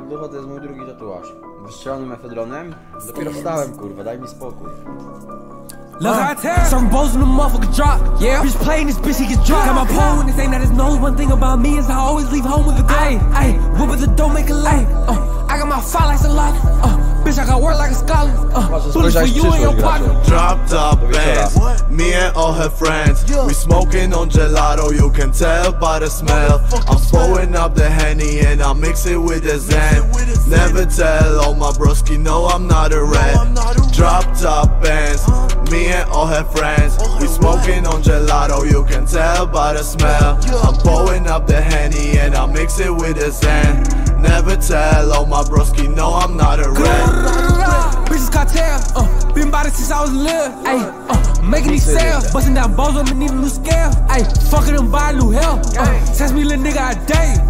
ducho to jest mój drugi tatuaż. Wystrzelony mefedronem? Dopiero wstałem, kurwa, daj mi spokój. Look, I tell Certain balls in the motherfucker drop. Yeah. Bitch playing this bitch, he get dropped. Got my pole in this ain't that his nose. One thing about me is I always leave home with a gun. Ayy, ayy, whip with the dough, make a lay. Uh, a scholar. Uh, Patrz, bullets for you and your partner. Drop top Do bands, me and all her friends. We smoking on gelato, you can tell by the smell. I'm throwing up the henny and I mix it with the zen. Never tell all my broski, no I'm not a rat. Drop top Benz, me and all her friends. We smoking on gelato, you can tell by the smell. I'm pouring up the henny and I mix it with the zen. Never tell all my broski, no I'm not a rat. Bitches cartel, uh, been about it since I was little. Ayy, uh, making these sales, busting down balls on me, need a new scale. Ayy, fucking them, new hell. Uh, text me, little nigga, I.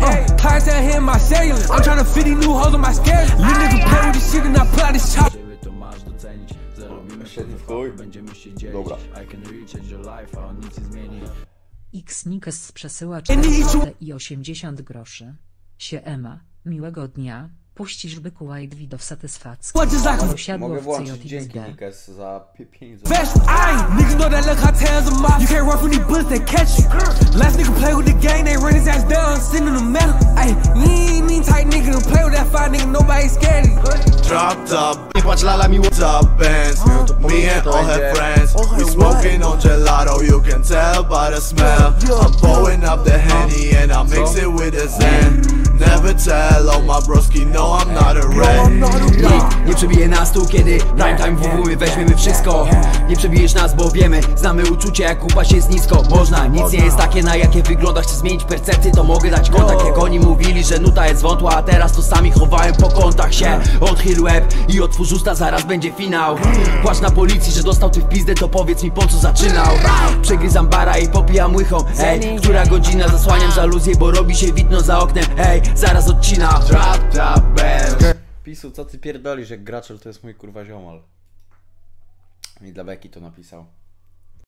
Uh, in my. I'm trying to fit these new hoes on my scale. Little nigga play with this shit and I pull out this chop. Będziemy się dzielić Dobra. I can reach your life, a on nic nie zmieni Xnikes przesyła nie 4 idź- zł i 80 groszy. Siema, miłego dnia, puścisz byku White Widow satysfakcji. What is like a Usiadło w włączyć dzięki CJXD. Nikes za 5 Fresh, ayy, niggas know that look cartels a mob. You can't run from these bullets, they catch you. Last nigga play with the gang, they run his ass down, sending them metal. Ayy, you ain't mean tight nigga to play with that fire nigga, nobody scared of you. Drop top, nie płacz lala mi top Benz Me and all her friends We smoking on gelato, you can tell by the smell I'm pouring up the henny and I mix it with the zen Never tell all my broski, no I'm not a rat Nikt nie przebije nas tu, kiedy prime time w my weźmiemy wszystko. Nie przebijesz nas, bo wiemy, znamy uczucie jak upaść jest nisko. Można, nic nie jest takie na jakie wygląda. Chcę zmienić percepcję, to mogę dać kontakt. Jak oni mówili, że nuta jest wątła A teraz to sami chowają po kątach się. Odchyl łeb i otwórz usta, zaraz będzie finał. Płacz na policji, że dostał ty w pizdę To powiedz mi po co zaczynał? Przegryzam bara i popijam łychą Ej, która godzina zasłaniam żaluzję Bo robi się widno za oknem Ej, zaraz odcina. Pisu, co ty pierdolisz, jak graczel to jest mój kurwa ziomal. I dla Beki to napisał.